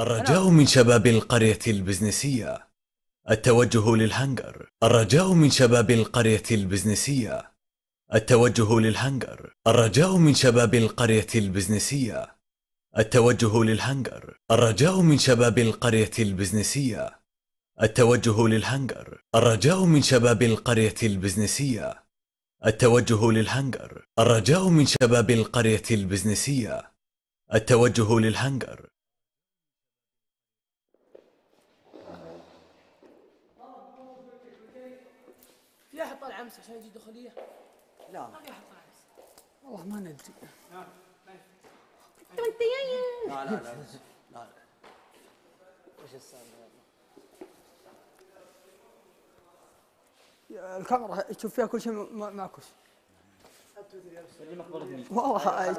الرجاء من شباب القرية البزنسية. التوجه للهنجر. الرجاء من شباب القرية البزنسية. التوجه للهنجر. الرجاء من شباب القرية البزنسية. التوجه للهنجر. الرجاء من شباب القرية البزنسية. التوجه للهنجر. الرجاء من شباب القرية البزنسية. التوجه للهنجر. الرجاء من شباب القرية البزنسية. التوجه للهنجر. في احد طالع أمس عشان يجي دخوليه؟ لا. ما في احد طالع أمس. والله ما ندري. أنت جاي لا لا لا لا لا. وش السالفة؟ الكاميرا تشوف فيها كل شيء ما- معكوس والله